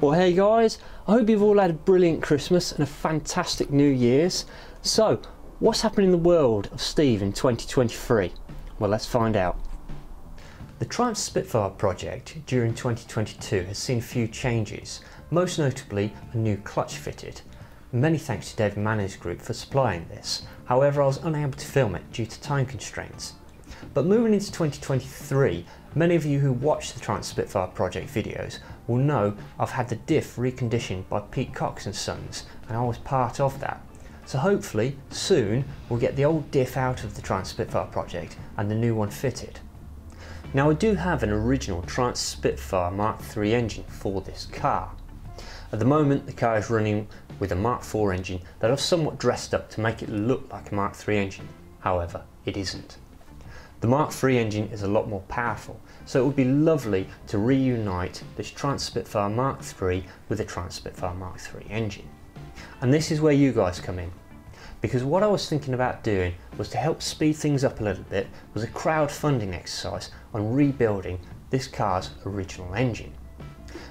Well, hey guys, I hope you've all had a brilliant Christmas and a fantastic New Year's. So, what's happening in the world of Steve in 2023? Well, let's find out. The Triumph Spitfire project during 2022 has seen a few changes, most notably a new clutch fitted. Many thanks to David Manners Group for supplying this, however I was unable to film it due to time constraints. But moving into 2023, many of you who watch the Triumph Spitfire project videos will know I've had the diff reconditioned by Pete Cox and Sons and I was part of that. So hopefully soon we'll get the old diff out of the Triumph Spitfire project and the new one fitted. Now I do have an original Triumph Spitfire Mark III engine for this car. At the moment the car is running with a Mark IV engine that I've somewhat dressed up to make it look like a Mark III engine, however it isn't. The Mark III engine is a lot more powerful, so it would be lovely to reunite this Triumph Spitfire Mark III with the Triumph Spitfire Mark III engine. And this is where you guys come in. Because what I was thinking about doing was to help speed things up a little bit was a crowdfunding exercise on rebuilding this car's original engine.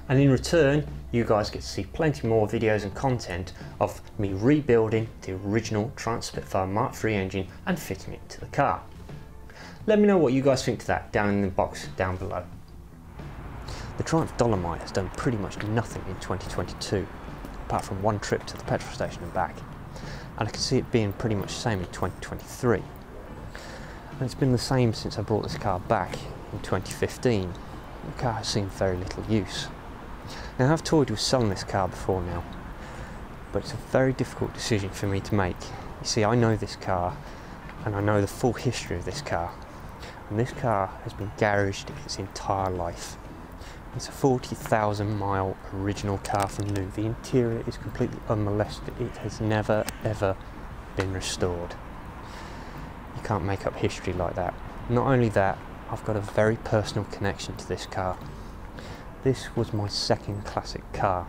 And in return, you guys get to see plenty more videos and content of me rebuilding the original Triumph Spitfire Mark III engine and fitting it to the car. Let me know what you guys think to that down in the box down below. The Triumph Dolomite has done pretty much nothing in 2022, apart from one trip to the petrol station and back. And I can see it being pretty much the same in 2023. And it's been the same since I brought this car back in 2015. The car has seen very little use. Now I've toyed with selling this car before now, but it's a very difficult decision for me to make. You see, I know this car and I know the full history of this car and this car has been garaged its entire life. It's a 40,000 mile original car from new. The interior is completely unmolested. It has never ever been restored. You can't make up history like that. Not only that, I've got a very personal connection to this car. This was my second classic car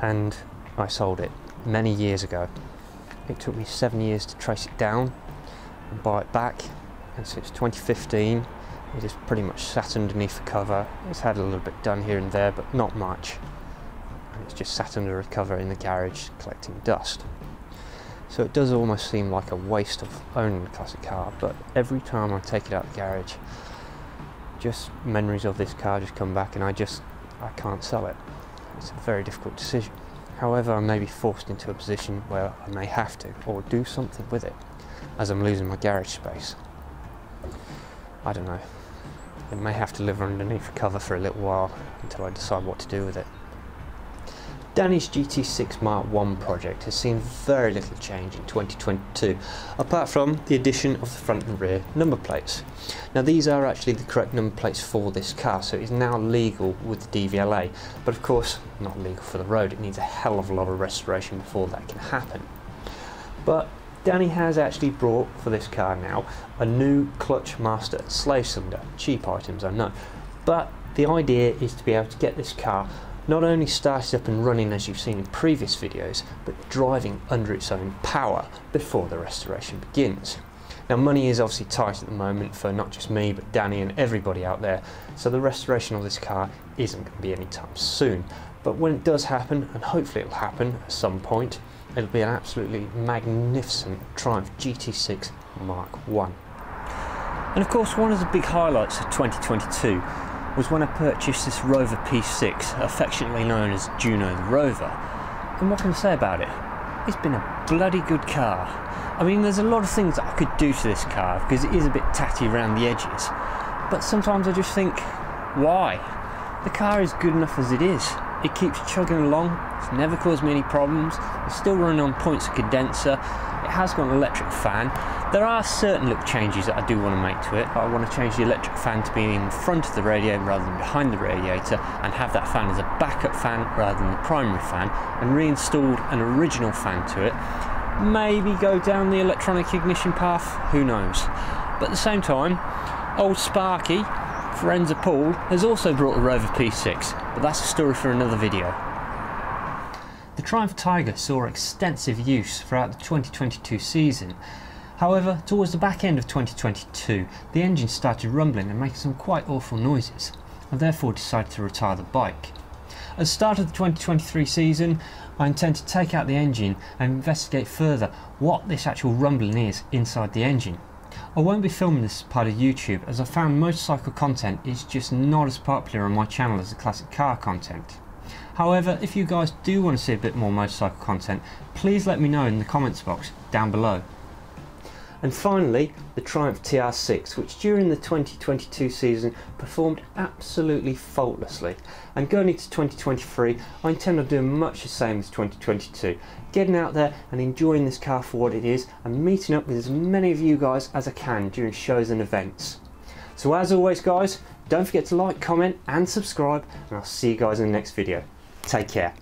and I sold it many years ago. It took me seven years to trace it down and buy it back and since 2015 it is pretty much sat underneath the cover. It's had a little bit done here and there but not much and it's just sat under a cover in the garage collecting dust. So it does almost seem like a waste of owning a classic car but every time I take it out of the garage just memories of this car just come back and I just I can't sell it. It's a very difficult decision. However, I may be forced into a position where I may have to or do something with it as I'm losing my garage space. I don't know. It may have to live underneath cover for a little while until I decide what to do with it. Danny's GT6 Mark 1 project has seen very little change in 2022, apart from the addition of the front and rear number plates. Now these are actually the correct number plates for this car, so it is now legal with the DVLA, but of course not legal for the road, it needs a hell of a lot of restoration before that can happen. But Danny has actually brought for this car now a new Clutch Master slave cylinder. Cheap items, I know. But the idea is to be able to get this car not only started up and running as you've seen in previous videos, but driving under its own power before the restoration begins. Now money is obviously tight at the moment for not just me but Danny and everybody out there so the restoration of this car isn't going to be anytime soon but when it does happen and hopefully it'll happen at some point it'll be an absolutely magnificent Triumph GT6 Mark 1. And of course one of the big highlights of 2022 was when I purchased this Rover P6, affectionately known as Juno the Rover. And what can I say about it? It's been a bloody good car. I mean there's a lot of things I could do to this car because it is a bit tatty around the edges. But sometimes I just think, why? The car is good enough as it is. It keeps chugging along, it's never caused me any problems, it's still running on points of condenser, it has got an electric fan. There are certain look changes that I do want to make to it. I want to change the electric fan to be in front of the radiator rather than behind the radiator and have that fan as a backup fan rather than the primary fan and reinstalled an original fan to it. Maybe go down the electronic ignition path, who knows. But at the same time, old Sparky Forenza Paul has also brought the Rover P6, but that's a story for another video. The Triumph Tiger saw extensive use throughout the 2022 season. However, towards the back end of 2022, the engine started rumbling and making some quite awful noises. I therefore decided to retire the bike. At the start of the 2023 season, I intend to take out the engine and investigate further what this actual rumbling is inside the engine. I won't be filming this part of YouTube as I found motorcycle content is just not as popular on my channel as the classic car content. However, if you guys do want to see a bit more motorcycle content, please let me know in the comments box down below. And finally, the Triumph TR6, which during the 2022 season performed absolutely faultlessly. And going into 2023, I intend on doing much the same as 2022, getting out there and enjoying this car for what it is and meeting up with as many of you guys as I can during shows and events. So as always guys, don't forget to like, comment and subscribe and I'll see you guys in the next video. Take care.